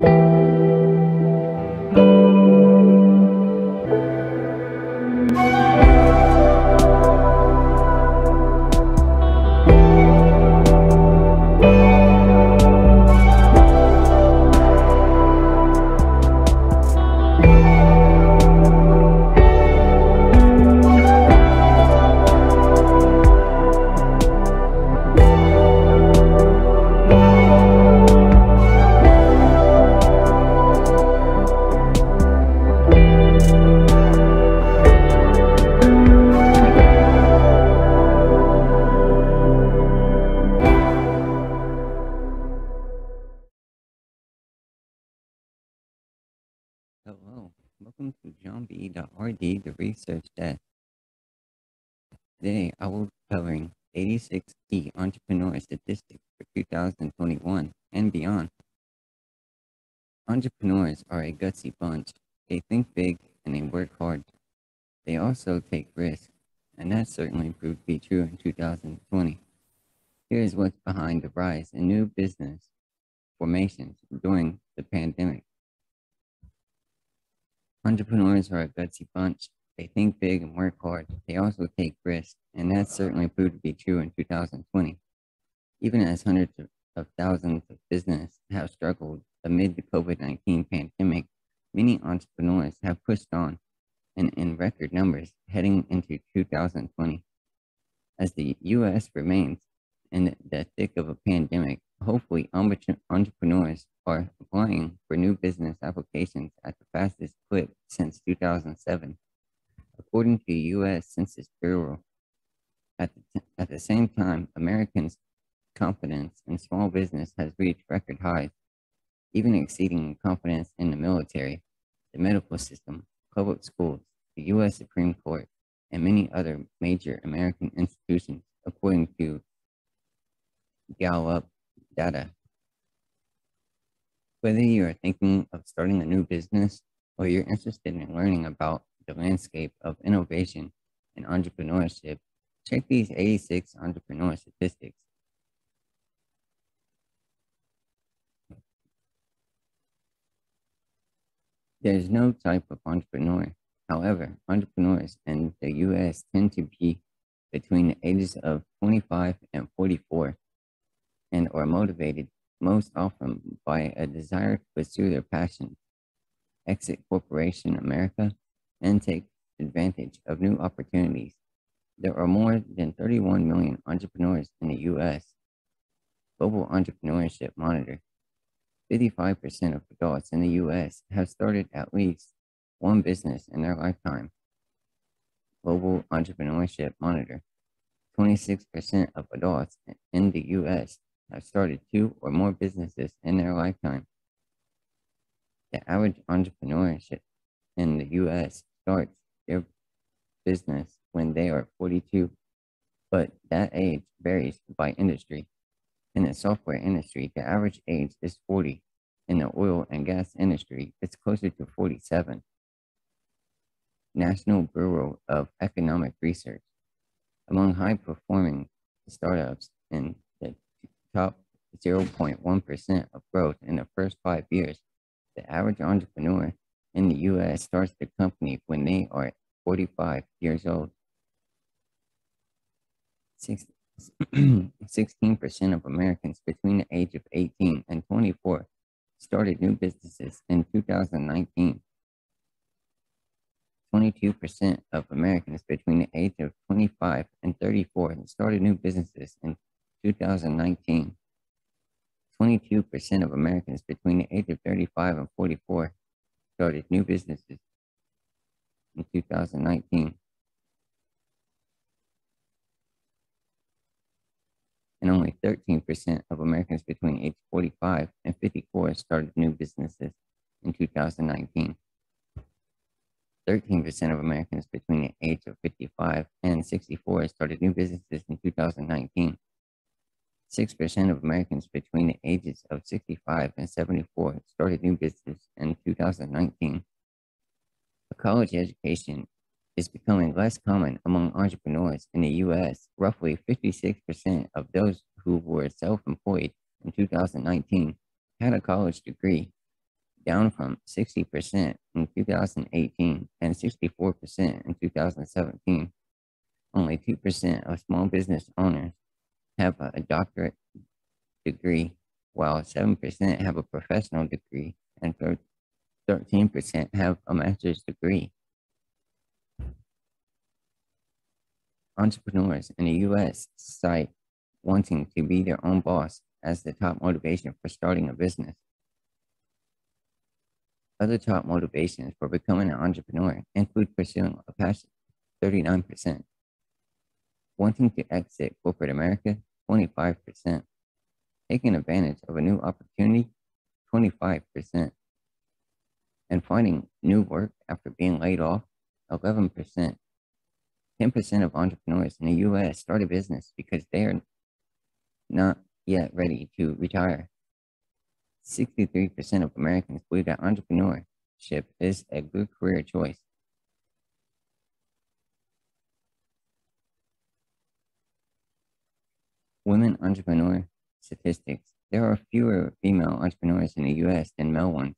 Hello, welcome to John B. RD, the research desk. Today, I will be covering 86 key entrepreneur statistics for 2021 and beyond. Entrepreneurs are a gutsy bunch. They think big and they work hard. They also take risks, and that certainly proved to be true in 2020. Here is what's behind the rise in new business formations during the pandemic. Entrepreneurs are a gutsy bunch. They think big and work hard. They also take risks, and that certainly proved to be true in 2020. Even as hundreds of thousands of businesses have struggled amid the COVID 19 pandemic, many entrepreneurs have pushed on and in record numbers heading into 2020. As the U.S. remains in the thick of a pandemic, hopefully entrepreneurs are applying for new business applications at the fastest clip since 2007. According to U.S. Census Bureau, at the, at the same time, Americans' confidence in small business has reached record highs, even exceeding confidence in the military, the medical system, public schools, the U.S. Supreme Court, and many other major American institutions, according to Gallup data. Whether you are thinking of starting a new business or you're interested in learning about the landscape of innovation and entrepreneurship, check these 86 entrepreneur statistics. There's no type of entrepreneur. However, entrepreneurs in the US tend to be between the ages of 25 and 44 and are motivated most often by a desire to pursue their passion, exit corporation America, and take advantage of new opportunities. There are more than 31 million entrepreneurs in the US. Global Entrepreneurship Monitor 55% of adults in the US have started at least one business in their lifetime. Global Entrepreneurship Monitor 26% of adults in the US have started two or more businesses in their lifetime. The average entrepreneurship in the US starts their business when they are 42, but that age varies by industry. In the software industry, the average age is 40. In the oil and gas industry, it's closer to 47. National Bureau of Economic Research. Among high performing startups in top 0.1% of growth in the first five years. The average entrepreneur in the US starts the company when they are 45 years old. 16% of Americans between the age of 18 and 24 started new businesses in 2019. 22% of Americans between the age of 25 and 34 started new businesses in 2019, 22% of Americans between the age of 35 and 44 started new businesses in 2019. And only 13% of Americans between age 45 and 54 started new businesses in 2019. 13% of Americans between the age of 55 and 64 started new businesses in 2019. 6% of Americans between the ages of 65 and 74 started new business in 2019. A college education is becoming less common among entrepreneurs in the US. Roughly 56% of those who were self employed in 2019 had a college degree, down from 60% in 2018 and 64% in 2017. Only 2% of small business owners have a doctorate degree, while 7% have a professional degree and 13% have a master's degree. Entrepreneurs in the US cite wanting to be their own boss as the top motivation for starting a business. Other top motivations for becoming an entrepreneur include pursuing a passion, 39%, wanting to exit corporate America, 25%, taking advantage of a new opportunity, 25%, and finding new work after being laid off, 11%. 10% of entrepreneurs in the US start a business because they are not yet ready to retire. 63% of Americans believe that entrepreneurship is a good career choice. Women entrepreneur statistics. There are fewer female entrepreneurs in the US than male ones.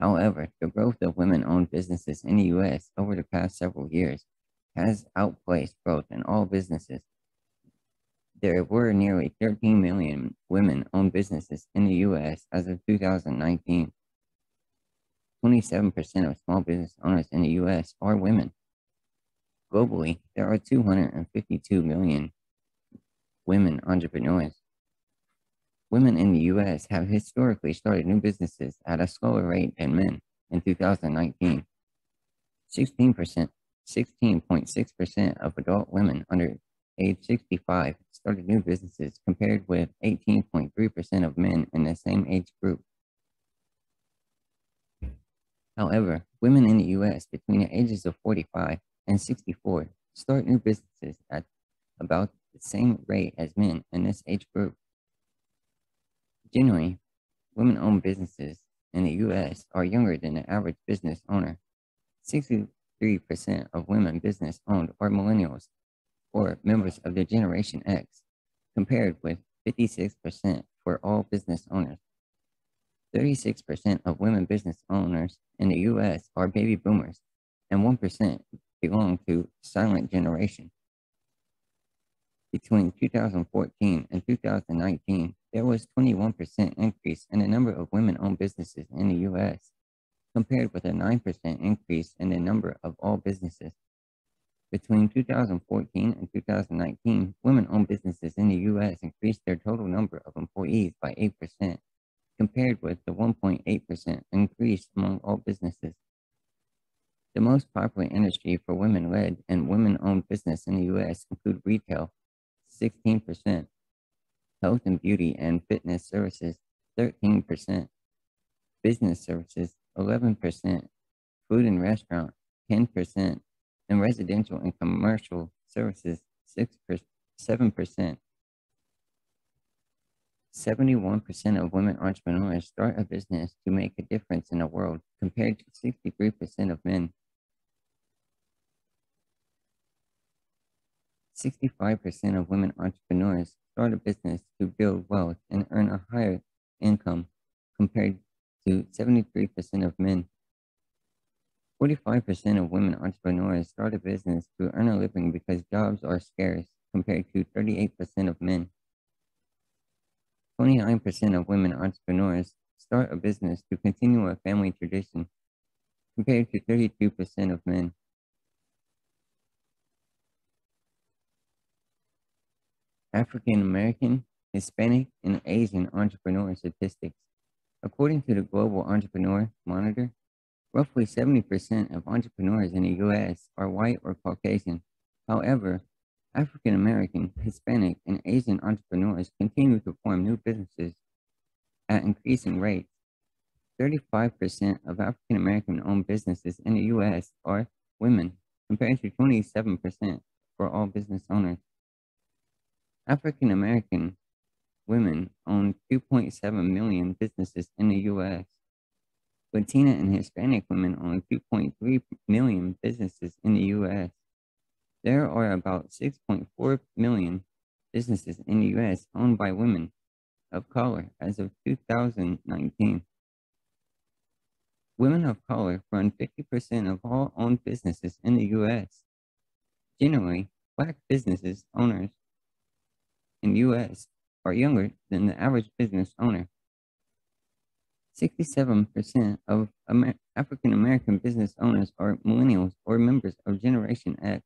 However, the growth of women owned businesses in the US over the past several years has outpaced growth in all businesses. There were nearly 13 million women owned businesses in the US as of 2019. 27% of small business owners in the US are women. Globally, there are 252 million women entrepreneurs. Women in the US have historically started new businesses at a slower rate than men in 2019. 16%, 16.6% of adult women under age 65 started new businesses compared with 18.3% of men in the same age group. However, women in the US between the ages of 45 and 64 start new businesses at about the same rate as men in this age group. Generally, women owned businesses in the US are younger than the average business owner. 63% of women business owned are millennials or members of the Generation X, compared with 56% for all business owners. 36% of women business owners in the US are baby boomers, and 1% belong to silent generation. Between 2014 and 2019, there was 21% increase in the number of women-owned businesses in the U.S., compared with a 9% increase in the number of all businesses. Between 2014 and 2019, women-owned businesses in the U.S. increased their total number of employees by 8%, compared with the 1.8% increase among all businesses. The most popular industry for women-led and women-owned business in the U.S. include retail, 16%, health and beauty and fitness services, 13%, business services, 11%, food and restaurant, 10%, and residential and commercial services, 6 7%. 71% of women entrepreneurs start a business to make a difference in the world, compared to 63% of men. 65% of women entrepreneurs start a business to build wealth and earn a higher income compared to 73% of men. 45% of women entrepreneurs start a business to earn a living because jobs are scarce compared to 38% of men. 29% of women entrepreneurs start a business to continue a family tradition compared to 32% of men. African American, Hispanic, and Asian entrepreneur statistics. According to the Global Entrepreneur Monitor, roughly 70% of entrepreneurs in the US are white or Caucasian. However, African American, Hispanic, and Asian entrepreneurs continue to form new businesses at increasing rates. 35% of African American owned businesses in the US are women, compared to 27% for all business owners. African American women own 2.7 million businesses in the US. Latina and Hispanic women own 2.3 million businesses in the US. There are about 6.4 million businesses in the US owned by women of color as of 2019. women of color run 50% of all owned businesses in the US. Generally, black businesses owners in the US are younger than the average business owner. 67% of Amer- African American business owners are millennials or members of Generation X,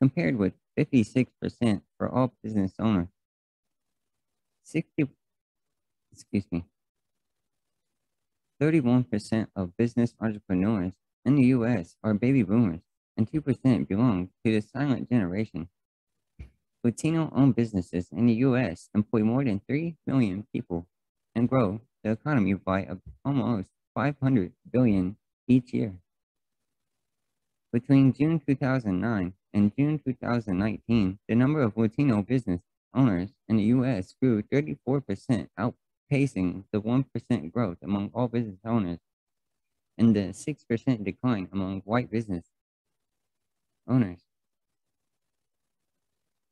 compared with 56% for all business owners. 60, excuse me, 31% of business entrepreneurs in the US are baby boomers, and 2% belong to the silent generation. Latino owned businesses in the US employ more than 3 million people and grow the economy by almost 500 billion each year. Between June 2009 and June 2019, the number of Latino business owners in the US grew 34%, outpacing the 1% growth among all business owners and the 6% decline among white business owners.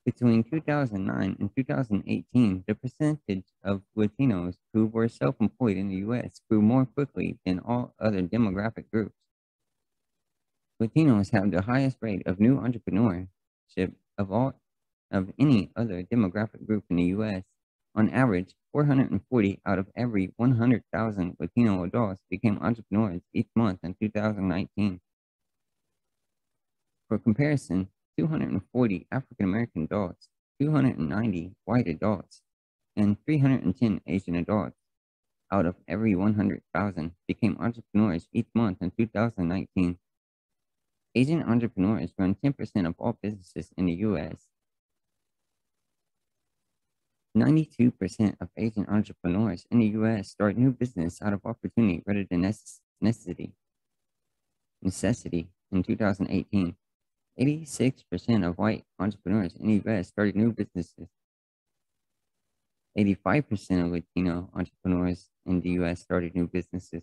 Between 2009 and 2018, the percentage of Latinos who were self-employed in the US grew more quickly than all other demographic groups. Latinos have the highest rate of new entrepreneurship of all of any other demographic group in the US. On average, 440 out of every 100,000 Latino adults became entrepreneurs each month in 2019. For comparison, 240 African American adults, 290 white adults, and 310 Asian adults out of every 100,000 became entrepreneurs each month in 2019. Asian entrepreneurs run 10% of all businesses in the US. 92% of Asian entrepreneurs in the US start new business out of opportunity rather than necessity. Necessity in 2018. 86% of white entrepreneurs in the US started new businesses. 85% of Latino entrepreneurs in the US started new businesses.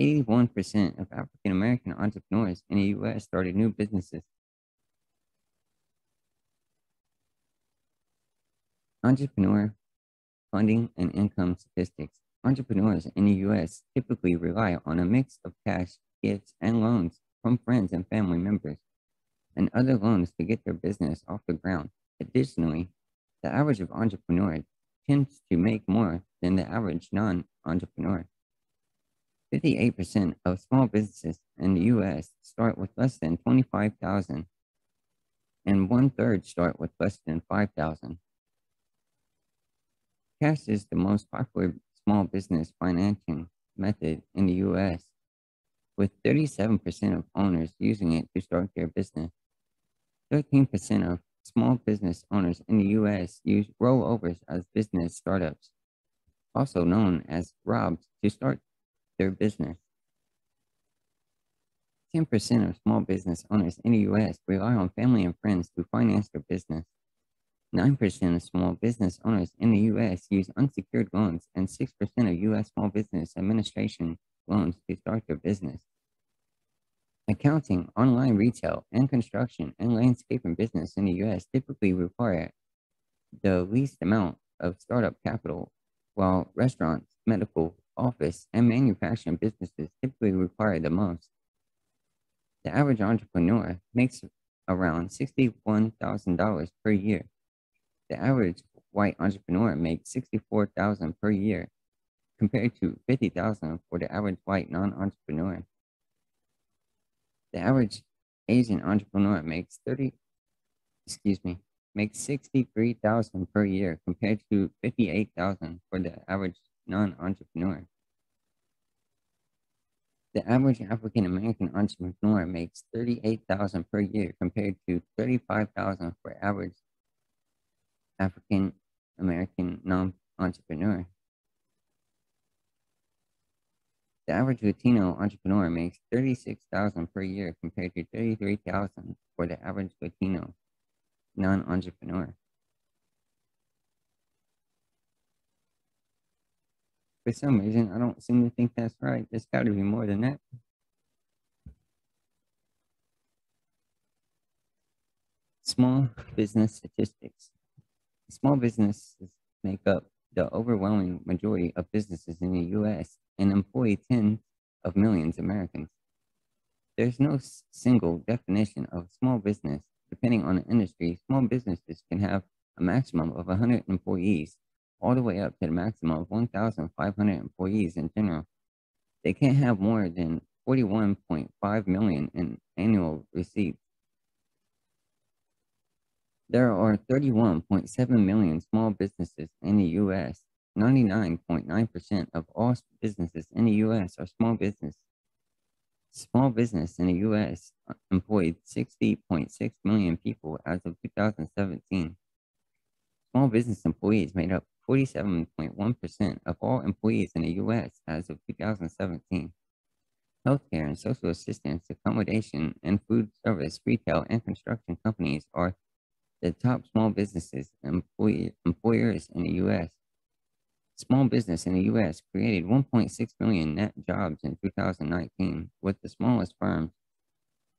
81% of African American entrepreneurs in the US started new businesses. Entrepreneur funding and income statistics. Entrepreneurs in the US typically rely on a mix of cash, gifts, and loans from friends and family members and other loans to get their business off the ground. Additionally, the average of entrepreneur tends to make more than the average non-entrepreneur. 58% of small businesses in the US start with less than 25,000 and one third start with less than 5,000. Cash is the most popular small business financing method in the US, with 37% of owners using it to start their business. 13% of small business owners in the US use rollovers as business startups, also known as ROBs, to start their business. 10% of small business owners in the US rely on family and friends to finance their business. 9% of small business owners in the US use unsecured loans, and 6% of US small business administration loans to start their business. Accounting, online retail, and construction and landscaping business in the US typically require the least amount of startup capital, while restaurants, medical, office, and manufacturing businesses typically require the most. The average entrepreneur makes around $61,000 per year. The average white entrepreneur makes 64,000 per year compared to 50,000 for the average white non-entrepreneur. The average Asian entrepreneur makes 30, excuse me, makes 63,000 per year compared to 58,000 for the average non-entrepreneur. The average African American entrepreneur makes 38,000 per year compared to 35,000 for average African American non-entrepreneur. The average Latino entrepreneur makes 36,000 per year compared to 33,000 for the average Latino non-entrepreneur. For some reason, I don't seem to think that's right. There's got to be more than that. Small business statistics. Small businesses make up the overwhelming majority of businesses in the US and employ tens of millions of Americans. There's no single definition of small business. Depending on the industry, small businesses can have a maximum of 100 employees, all the way up to the maximum of 1,500 employees in general. They can't have more than 41.5 million in annual receipts. There are 31.7 million small businesses in the U.S. 99.9% of all businesses in the U.S. are small business. Small business in the U.S. Uh, employed 60.6 million people as of 2017. Small business employees made up 47.1% of all employees in the U.S. as of 2017. Healthcare and social assistance, accommodation, and food service, retail, and construction companies are the top small businesses employ employers in the U.S. Small business in the U.S. created 1.6 million net jobs in 2019, with the smallest firms,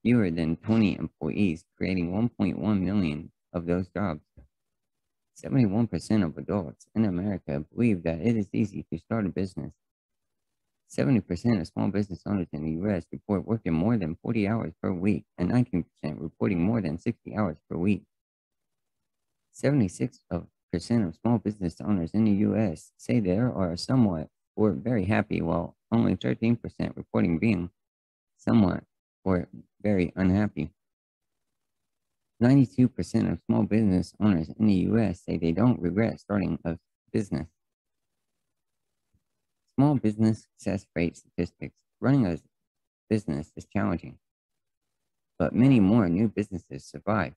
fewer than 20 employees, creating 1.1 million of those jobs. 71% of adults in America believe that it is easy to start a business. 70% of small business owners in the U.S. report working more than 40 hours per week, and 19% reporting more than 60 hours per week. 76 of small business owners in the U.S. say they are somewhat or very happy, while only 13% reporting being somewhat or very unhappy. 92% of small business owners in the U.S. say they don't regret starting a business. Small business success rate statistics. Running a business is challenging, but many more new businesses survive,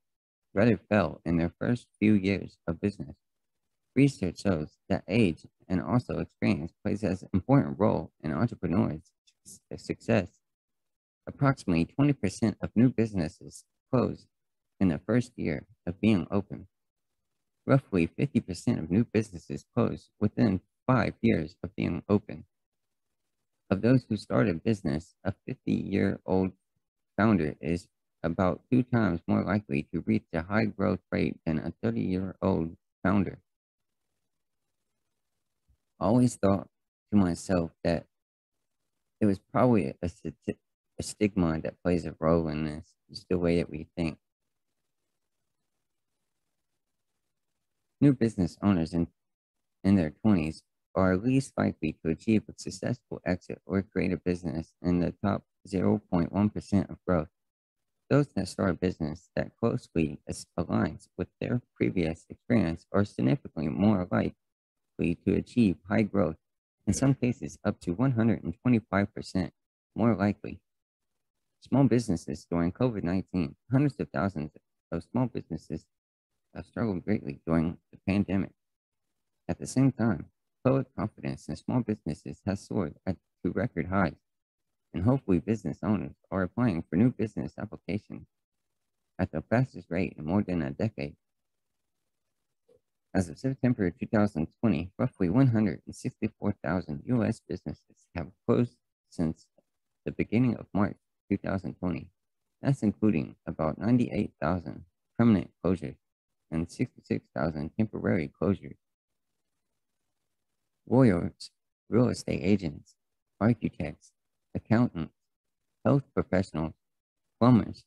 rather fail in their first few years of business. Research shows that age and also experience plays an important role in entrepreneurs' success. Approximately 20% of new businesses close in the first year of being open. Roughly 50% of new businesses close within five years of being open. Of those who start a business, a 50 year old founder is about two times more likely to reach a high growth rate than a 30 year old founder. Always thought to myself that it was probably a, a stigma that plays a role in this, just the way that we think. New business owners in, in their 20s are least likely to achieve a successful exit or create a business in the top 0.1% of growth. Those that start a business that closely aligns with their previous experience are significantly more to achieve high growth, in some cases up to 125% more likely. Small businesses during COVID 19, hundreds of thousands of small businesses have struggled greatly during the pandemic. At the same time, Public confidence in small businesses has soared to record highs, and hopefully business owners are applying for new business applications at the fastest rate in more than a decade. As of September 2020, roughly 164,000 U.S. businesses have closed since the beginning of March 2020. That's including about 98,000 permanent closures and 66,000 temporary closures lawyers, real estate agents, architects, accountants, health professionals, plumbers,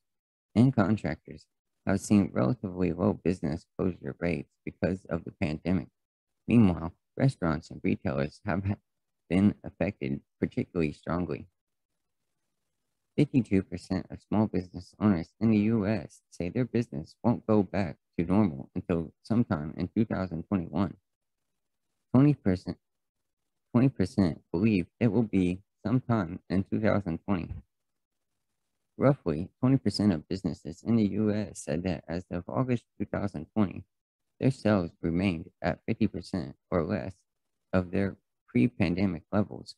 and contractors have seen relatively low business closure rates because of the pandemic. Meanwhile, restaurants and retailers have been affected particularly strongly. 52% of small business owners in the US say their business won't go back to normal until sometime in 2021. 20% 20% believe it will be sometime in 2020. Roughly 20% of businesses in the US said that as of August 2020, their sales remained at 50% or less of their pre pandemic levels.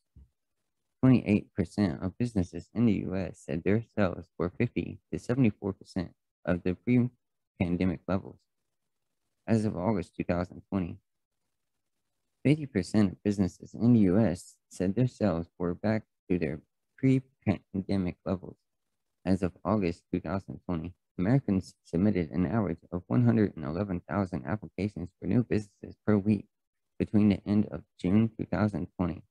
28% of businesses in the US said their sales were 50 to 74% of the pre pandemic levels. As of August 2020, 50% of businesses in the US said their sales were back to their pre pandemic levels. As of August 2020, Americans submitted an average of 111,000 applications for new businesses per week between the end of June 2020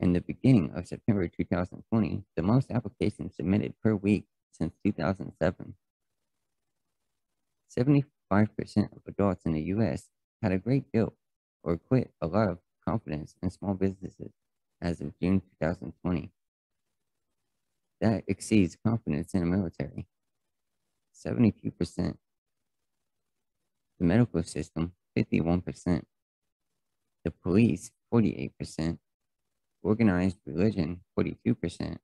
and the beginning of September 2020, the most applications submitted per week since 2007. 75% of adults in the US had a great deal or quit a lot of confidence in small businesses as of June 2020. That exceeds confidence in the military. 72%. The medical system, 51%. The police, 48%. Organized religion, 42%.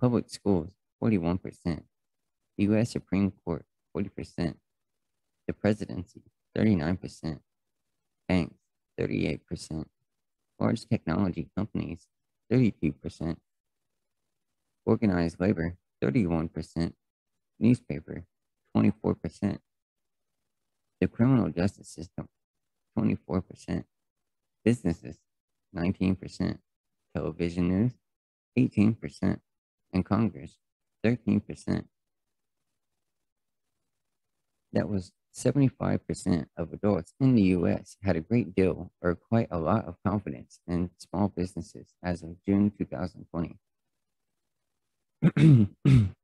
Public schools, 41%. The U.S. Supreme Court, 40%. The presidency, 39%. Banks, 38%. Large technology companies, 32%. Organized labor, 31%. Newspaper, 24%. The criminal justice system, 24%. Businesses, 19%. Television news, 18%. And Congress, 13%. That was 75% of adults in the US had a great deal or quite a lot of confidence in small businesses as of June 2020.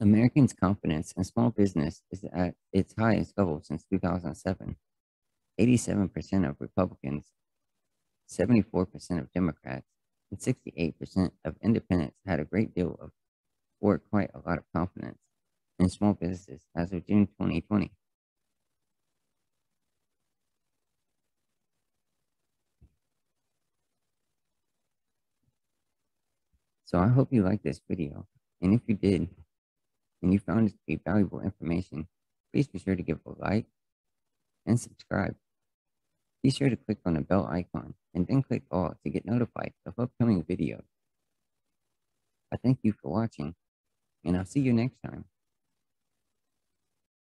Americans' confidence in small business is at its highest level since 2007. 87% of Republicans, 74% of Democrats, and 68% of independents had a great deal of or quite a lot of confidence in small businesses as of June 2020. So I hope you liked this video. And if you did, and you found it to be valuable information, please be sure to give a like and subscribe. Be sure to click on the bell icon and then click all to get notified of upcoming videos. I thank you for watching, and I'll see you next time.